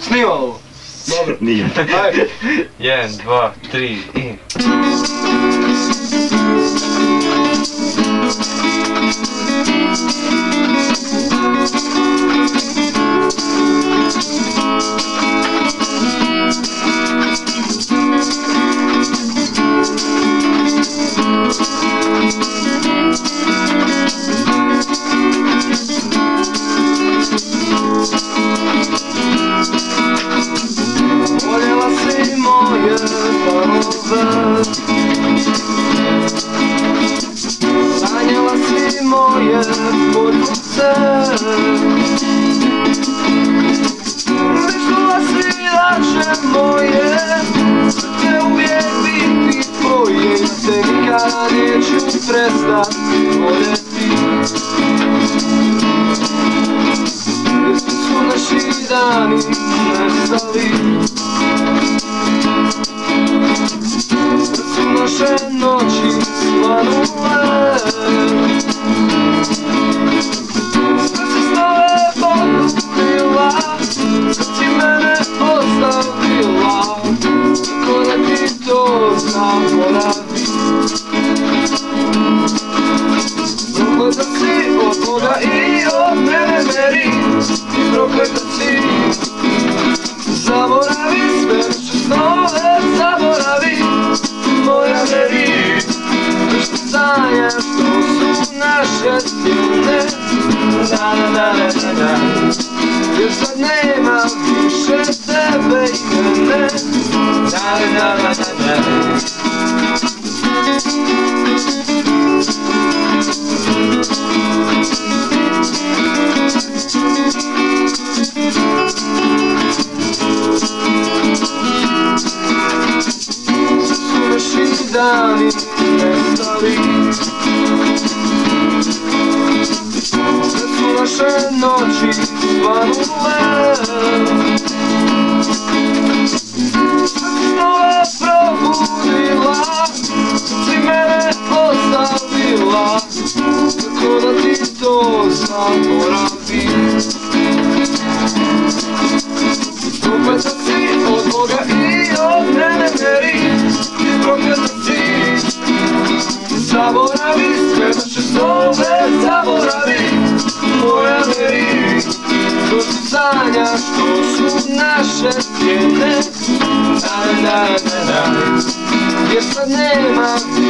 Snima ovo. Dobro. Nije. Jedan, dva, tri i... moje poljubce Mislila si da će moje srce uvijek biti tvoje te nikada neću prestat voljeti Jer su naši dani nestali. Kad su noći svanule Boga i od mene meri prokleta si Zaboravi sve naše snove, zaboravi. Moja veri Što sanjaš, to su naše stjene Da, da, da, da, da, da. Jer sad nema više tebe i mene. Da, da, da, da, to zaboravim Prokleta si od Boga i od mene meri I prokleta si Zaboravi sve naše snove Zaboravi moja meri To su sanjaš, to su naše stjene Da, da, da, da Jer sad nema više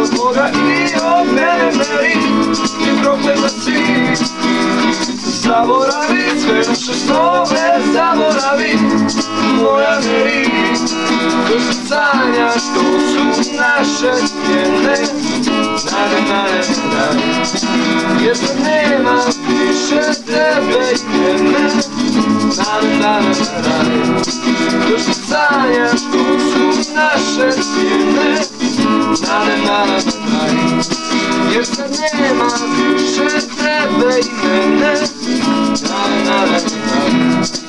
od Boga i od mene meri I prokleta si Zaboravi sve naše snove Zaboravi moja meri To što sanjaš, to su naše stjene Na, na, na, na, na Jer sad nema više tebe i mene Na, na, na, na, na što sanjaš, to su naše stjene zastaj Jeszcze nie ma duszy tebe i mene Na, na, na, na.